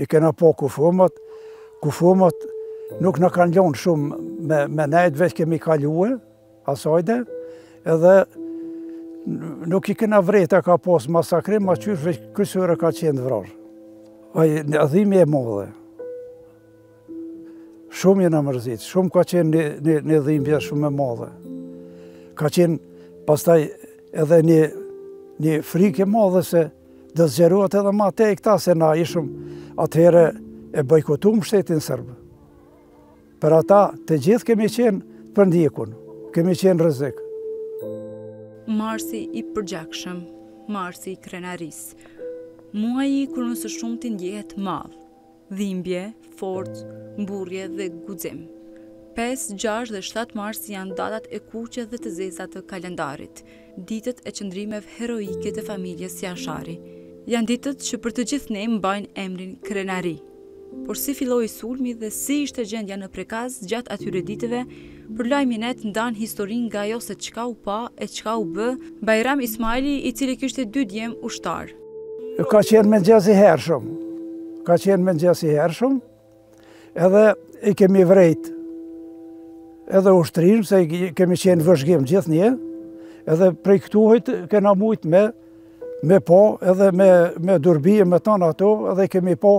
I kena pa kufomat, kufomat nuk na kanë lon shumë me, me nejt, veç kemi kalue, asajde, edhe nuk i kena vrejt, a ka pas masakrim, a qysh veç kishin, ka qenë t'vrarë. Ai, dhimbje e madhe. Shumë jena mërzit, shumë ka qenë një dhimbje shumë e madhe. Ka qenë pastaj edhe një, një frikë e madhe se do zgjerohet edhe matej këta se na ishëm atëherë e bojkotum shtetin serb. Për ata të gjithë kemi qenë përndjekun, kemi qenë rrezik. Marsi i përgjakshëm, Marsi i krenarisë, muaji kur më së shumti ndjehet madh, Dhimbje, forcë, mburrje dhe guxim. Pesë, gjashtë dhe shtatë mars janë datat e kuqe dhe të zeza të kalendarit, ditët e qëndrimeve heroike të familjes Jashari. Janë ditët që për të gjithë ne mbajnë emrin krenari. Por si filloi sulmi dhe si ishte gjendja në Prekaz gjatë atyre ditëve, Për Lajmin e ndan historinë nga ajo se çka u pa e çka u bë Bajram Ismajli i cili kishte dy djem ushtarë. Ka qenë mëngjes i hershëm. Ka qenë mëngjes i hershëm. Edhe i kemi vrejt edhe ushtrinë se kemi qenë vëzhgim gjithnjë. Edhe prej këtuhit kena mujt me me pa edhe me me durbi me tan ato edhe i kemi pa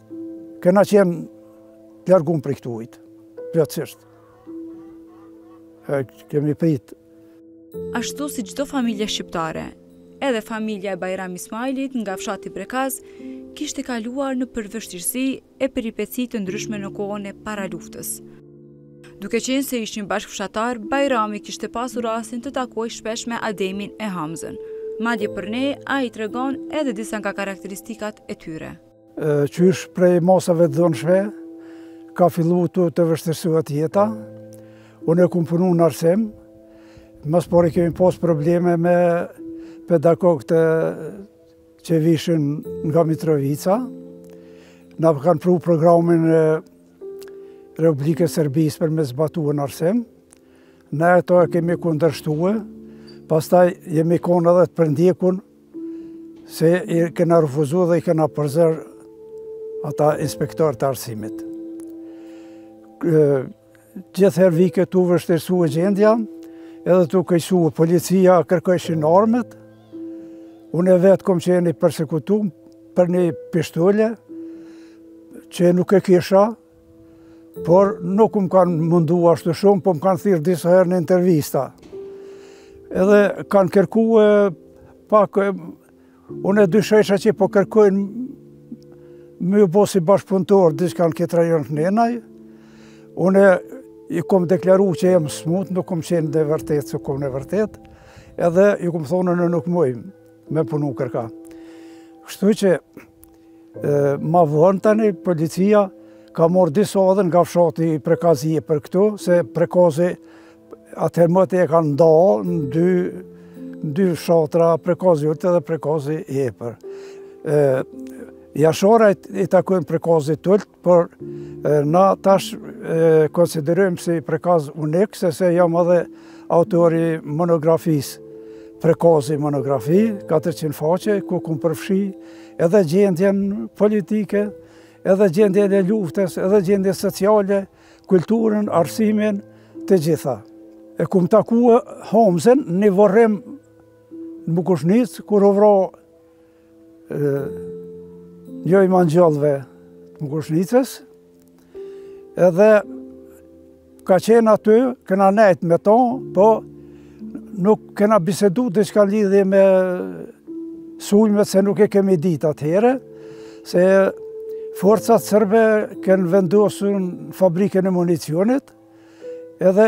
Kena qenë largun prej këtuhit, plotësisht. Kemi prit. Ashtu si çdo familje shqiptare, edhe familja e Bajram Ismailit nga fshati Prekaz, kishte kaluar nëpër vështirësi e peripeci të ndryshme në kohën e paraluftës. Duke qenë se ishin bashkëfshatarë, Bajrami kishte pasur rastin të takohej shpesh me Ademin e Hamzën. Madje për ne, ai tregon edhe disa nga karakteristikat e tyre. Qysh prej masave të dhunshme, ka fillu tu u vështirësu jeta. Unë kum punu në arsim, mësues, por i kemi pos probleme me pedagogët që vishin nga Mitrovica. Na kanë pru programin e Republikës Serbisë për me zbatu në arsim. Na ato e kemi kundërshtue, pastaj jemi kon edhe të përndjekun Se i kena refuzu dhe i kena përzënë ata inspektorët e arsimit. Gjithëherë vike tu vështirësue gjendja, edhe tu keqësue policia kërkojshin armët, unë vetë kom qenë i persekutum për një pishtole, që nuk e kisha, Por nuk më kanë mundu ashtu shumë, po më kanë thirrë disa herë në intervista. Edhe kanë kërkue pak, unë e dyshojsha që po kërkojnë me ju bo si bashkëpunëtor, diçka në këtë rajon të nenaj. Unë i kom deklaru që jam smut, nuk kom qenë në vërtet, që kom në vërtet. Edhe ju kom thonë unë nuk muj me punu kërka. Kështu që Ma vonë tani, policia ka morrë disa edhe nga fshati Prekazi i Epër këtu, se Prekazi atëherë moti e kanë nda në dy, në dy fshatra Prekazi i Ulët dhe Prekazi i Epër. Jasharajt i takojnë Prekazit t'Ulët, Por, na tash konsiderojmë si Prekaz unik, sepse jam edhe autori i monografisë Prekazi monografi, 400 faqe, ku kom përfshi edhe gjendjen politike, edhe gjendjen e luftës, edhe gjendjen sociale, kulturën, arsimin, të gjitha. E kom taku Homzën, në vorrim në Mikushnicë, kur u vra Një i Mangjollëve të Mikushnicës, edhe ka qenë aty, kena nejtë me to, po nuk kena bisedu diçka n'lidhje me sulmet, se nuk e kemi ditë atëhere, se forcat serbe kenë vendosur në fabrikën e municionit, Edhe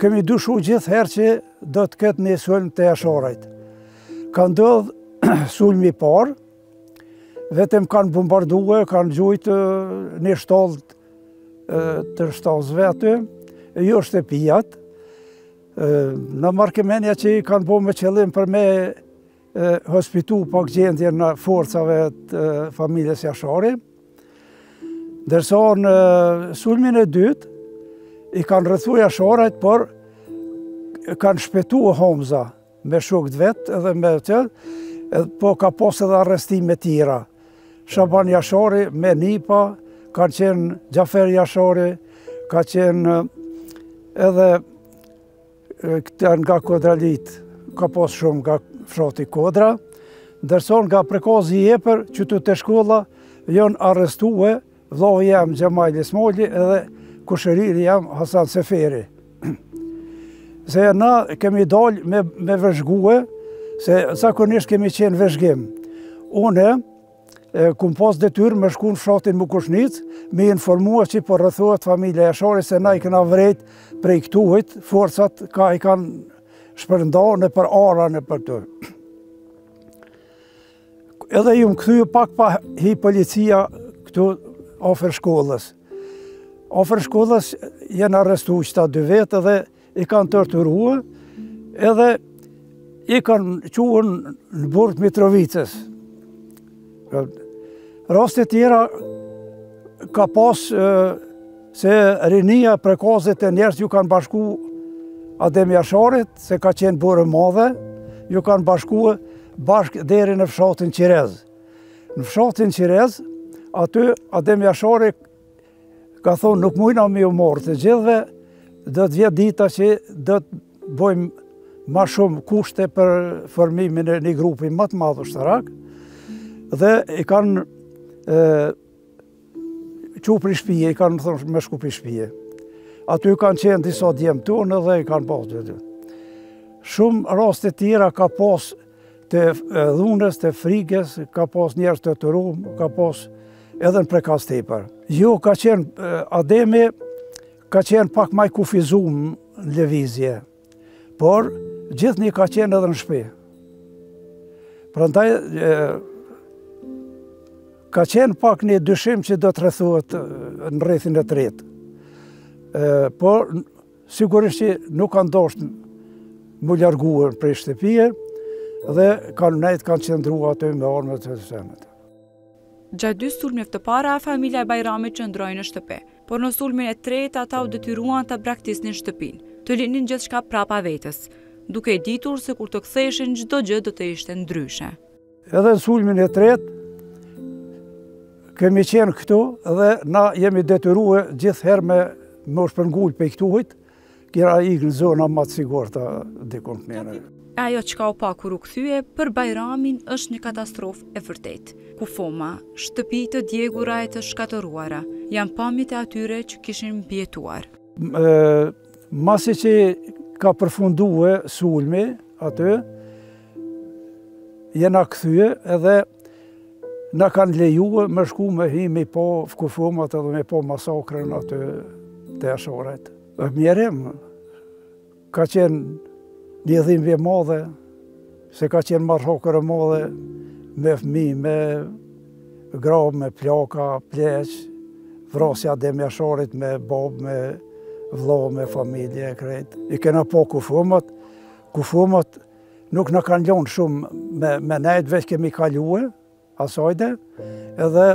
kemi dyshu gjithherë që do të ketë një sulm te Jasharajt. Ka ndodhë sulmi i parë, vetëm kanë bombarduar, kanë gjujtë një shtallë të shtazëve aty, e jo shtëpiat. Na marrke menja që i kanë bo me qëllim për me e hospitu pak gjendjen e forcave të familjes Jashari, ndërsa në sulmin e dytë i kanë rrethu Jasharajt, por kanë shpetue Homza me shokët e vet edhe me të, po ka pasë edhe arrestime tjera. Shaban Jashari me nipa, ka qenë Xhafer Jashari, ka qenë edhe Këta janë nga Kodralitë, ka pas shumë nga fshati Kodra, ndërsa nga Prekazi i Epër qëtu te shkolla janë arrestue, vllai jem Xhemajl Ismajli edhe kushëriri jem Hasan Seferi. Se na kemi dalë me, me vëzhgue, se zakonisht kemi qenë n'vëzhgim. Unë, Kum pas detyrë me shku në fshatin Mikushnicë, me informua që po rrethohet familja Jashari se na i kena vrejt prej këtuhit, forcat ka i kanë shpërnda nëpër ara nëpër të. Edhe jum kthy pak pa hi policia këtu afër shkollës. Afër shkollës janë arrestu qeta dy vetë dhe I kanë torturue edhe i kanë çue në burg të Mitrovicës. Rastet tjera ka pas se rinia e Prekazit e njerëz ju kanë bashku Adem Jasharit, se ka qenë borë madhe, ju kanë bashku bashkë deri në fshatin Qirez. Në fshatin Qirez, aty Adem Jashari Ka thonë, nuk mujna me ju marrë të gjithve, do të vjen dita që do të bojmë ma shumë kushte për formimin e një grupi ma të madh ushtarak, dhe i kanë çu pi shpije, i kanë thonë me shku pi shpije. Aty kanë qenë disa djem tonë dhe i kanë pasë dhe dhe. Shumë raste tjera ka pasë Të dhunës, të frigës, ka pas njerëz të tërhum, ka pas edhe në Prekaz të Epërm. Jo, ka qenë Ademi, ka qenë pak ma i kufizum në lëvizje, por gjithnji ka qenë edhe në shpi. Prandaj, ka qenë pak një dyshim që do të rrethohet në rrethin e tretë. Por, Sigurisht që nuk kanë dashtë me u largue prej shtëpije dhe kanë nejtë kanë qëndrua aty me armët të të semet. Gjatë dy sulmeve të para, familja e Bajramit qëndroi në shtëpi, por në sulmin e tretë ata u detyruan ta braktisnin shtëpinë, të linin gjithçka prapa vetes, duke ditur se kur të ktheheshin çdo gjë do të ishte ndryshe. Edhe në sulmin e tretë, kemi qenë këtu dhe na jemi detyrue gjithëherë me u shpërngul prej këtuhit, me shku në zona ma të sigurta dikun të mene. Ajo çka u pa kur u kthye, për Bajramin është një katastrofë e vërtetë. Kufoma, shtëpi të djegura e të shkatërruara, janë pamjet e atyre që kishin mbijetuar. Masi që ka përfundue sulmi aty, jena kthye edhe na kanë lejue me shku me hi me i pa kufomat edhe me pa masakrën aty te Jasharajt. Mjerim, Ka qenë një dhimbje e madhe, se ka qenë masakër e madhe me fëmijë, me gra, me plaka, pleq, vrasja e Adem Jasharit me babë, me vëlla, me familje e krejt. I kena pa kufomat, kufomat nuk na kanë lënë shumë me, me nejtë, veç kemi kalue, Asajde, edhe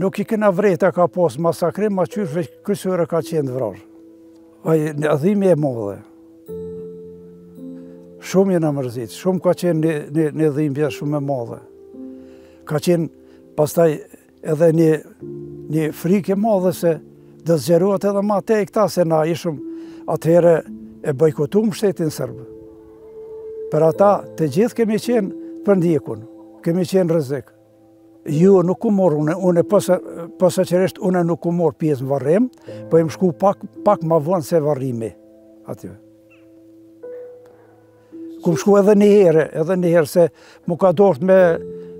nuk i kena vrejt a ka pos masakrim, ma qysh veç kësure ka qenë t'vrarë. Aj, një dhimbje e modhe. Shumë jena mërzit, shumë ka qenë një, një, një dhimbje shumë e modhe. Ka qenë, pastaj, Edhe një, një frikë e madhe se do zgjerohet edhe ma tej këta se na ishim atëherë e bojkotum shtetin serb. Për ata të gjithë kemi qenë përndjekun, kemi qenë n'rrezik. Jo nuk kum morr, une, une posaçërisht une nuk kum morr pjesë në varrim, po jem shku pak, pak ma vonë se varrimi atyve. Kum shku edhe një herë, edhe një herë se m'u ka dosht me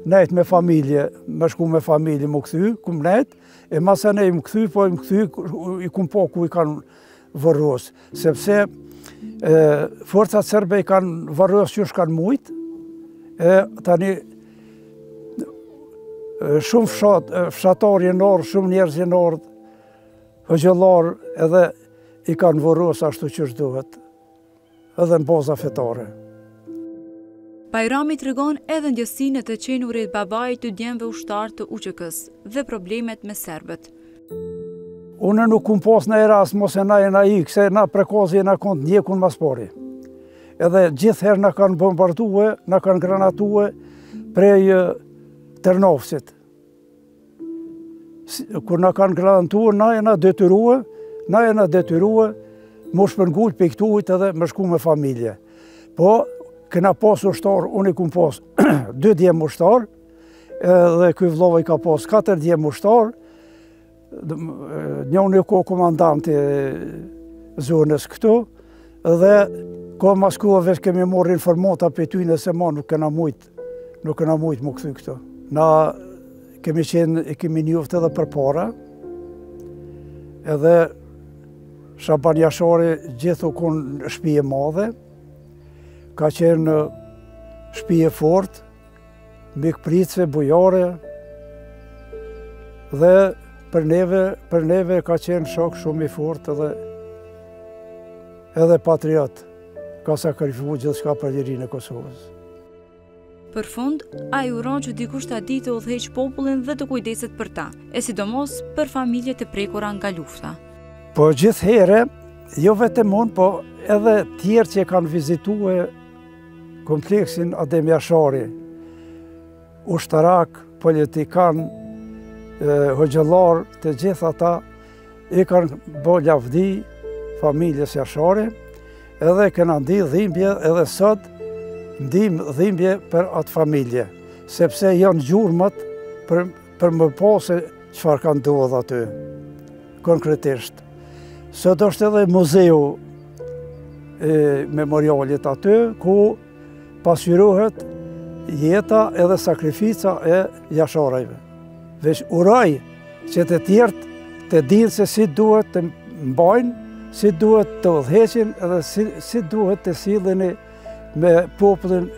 nejt me familje, me shku me familje, m'u kthy, kum nejt, e masanej jem kthy, po jem kthy, i kum pa ku i kanë vorros, sepse forcat serbe i kanë vorros qysh kanë mujt, e tani shumë fshat, fshatarë jenë ordh, shumë njerëz jenë ordh, hoxhallarë edhe i kanë vorros ashtu qysh duhet. edhe në baza fetare. Bajrami tregon edhe ndjesinë e të qenurit baba i dy djemve ushtarë të UÇK-së dhe problemet me serbët. Unë nuk kum pas naj rast, ose na jena ik, se na Prekazi jena kon t'ndjekun ma s'pari. Edhe gjithherë na kanë bombardue, na kanë granatue prej Tërnofcit. Kur na kanë granatue, na jena detyrue, na jena detyrue, m'u shpërngul prej ktujt edhe me shku me familje. Po, kena pas ushtarë, unë i kum pas dy djem ushtarë, edhe ky vllavi i ka pas katër djem ushtarë, njoni u ko komandant i zonës këtu, dhe ko maskua veç kemi morr informata prej tyne se ma nuk kena mujt Nuk kena mujt m'u kthy këtu. Na kemi qenë, i kemi njoftë edhe përpara, edhe Shaban Jashari gjithë u kon shpi e madhe, ka qenë shpi e fortë, mikpritëse, bujare, dhe për neve, për neve ka qenë shok shumë i fortë edhe, edhe patriot. Ka sakrifiku gjithçka për lirinë e Kosovës. Për fund, ai uron që dikush ta dijë të udhëheqë popullin dhe të kujdeset për ta, e sidomos për familjet e prekura nga lufta. Po gjithherë, jo vetëm unë, po edhe tjerë që kanë vizitue kompleksin Adem Jashari, ushtarakë, politikanë, hoxhallarë, të gjithë ata, I kanë bo lavdi familjes Jashari, edhe kena ndi dhimbje edhe sot, ndim dhimbje për atë familje, sepse janë gjurëmat për, për me pa se çfarë ka ndodhë aty, konkretisht. Sot është edhe muzeu e memoriali aty, ku Pasqyrohet jeta edhe sakrifica e Jasharajve. Veç uroj që të tjertë të dinë se si duhet të mbajnë, si duhet të udhëheqin edhe si, si duhet të sillen me popullin,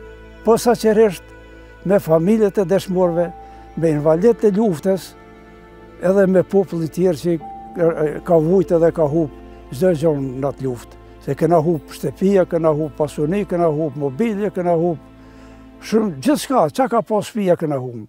posaçërisht me familjet e dëshmorve, me invalidët e luftës, Edhe me popullin tjetër që ka vujtë edhe ka hupë, çdo gjo në atë luftë. Se kena hupë shtëpia, kena hupë pasuni, kena hupë mobilje, kena hupë shumë, gjithçka, ça ka pas shpia kena hupë.